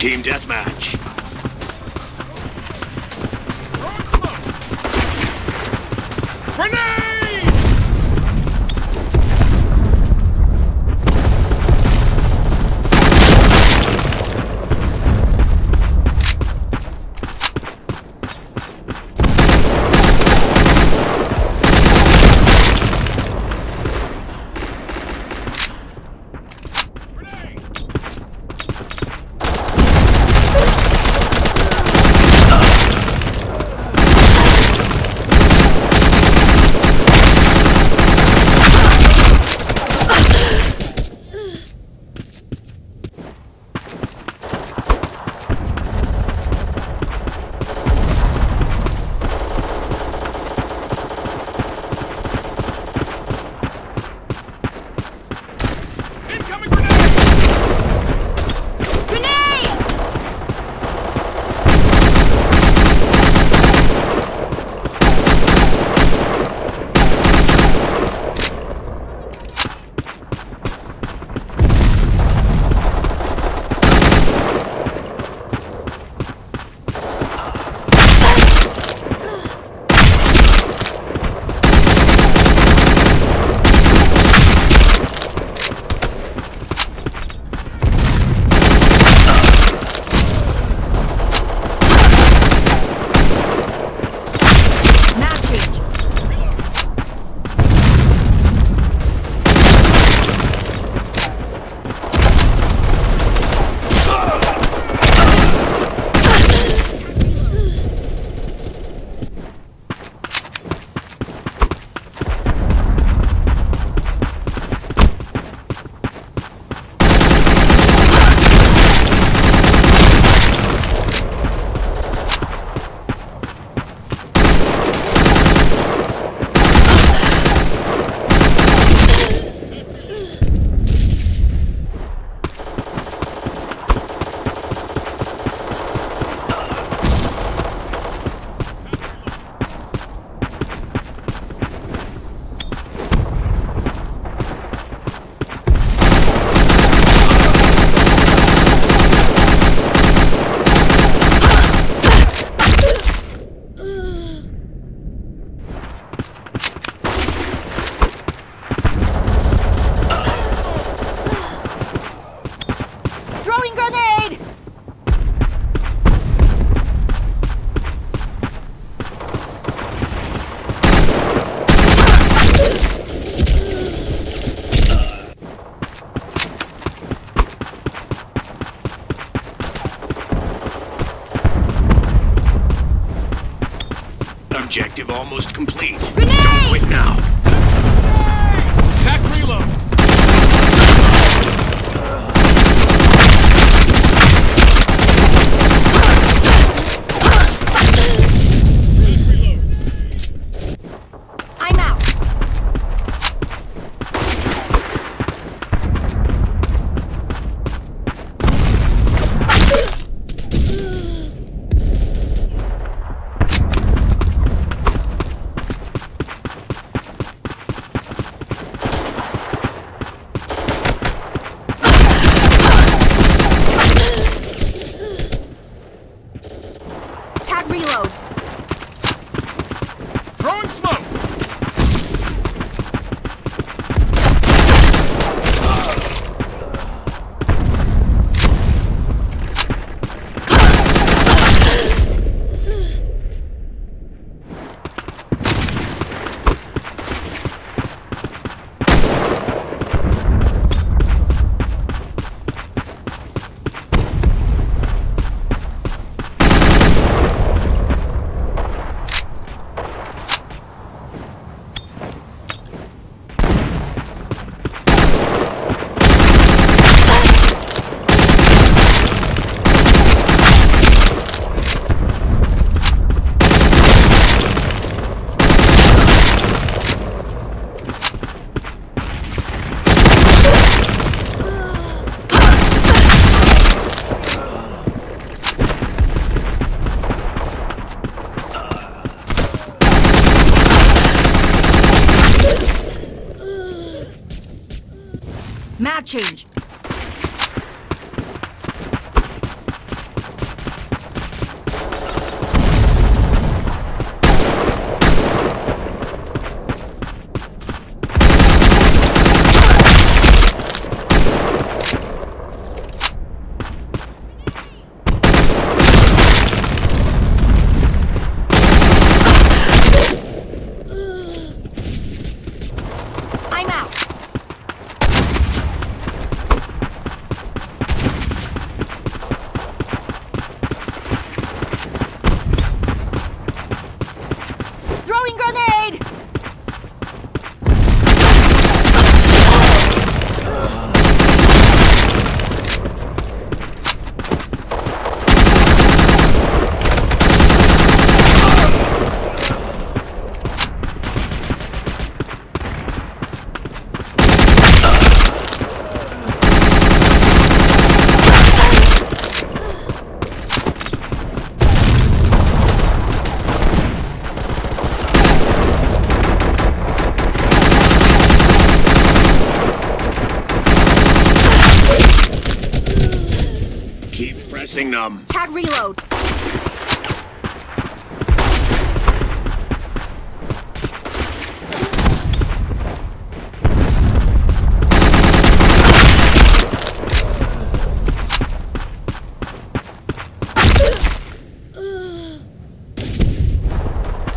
Team deathmatch. Map change. Missing them. Tag reload.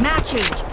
Map change.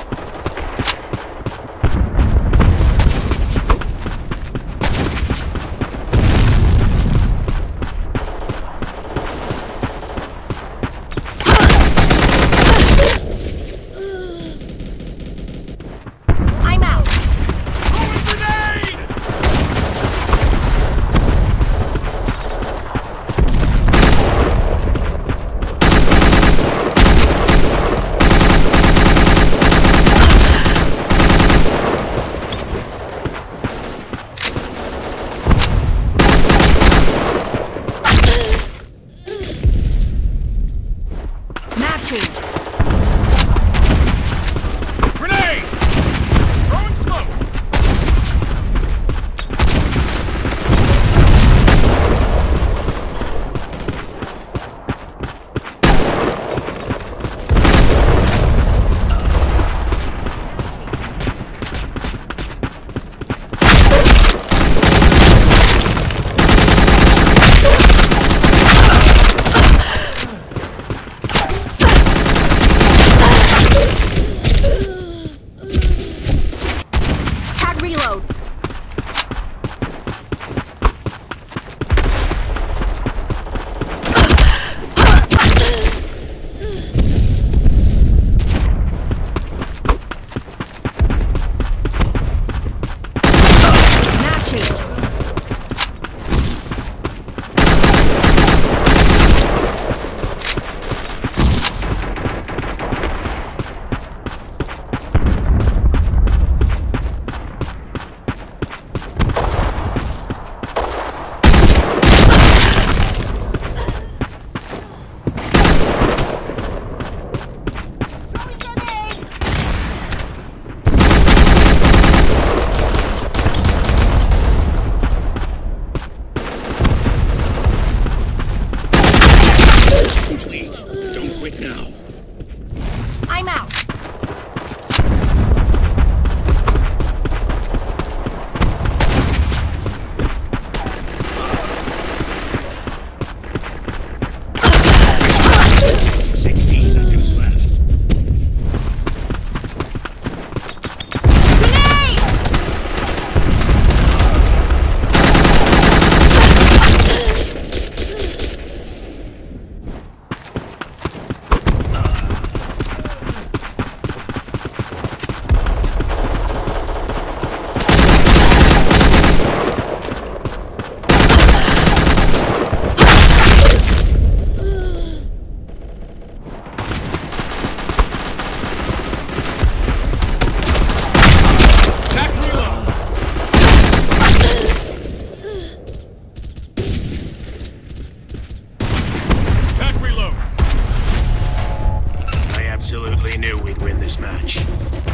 This match.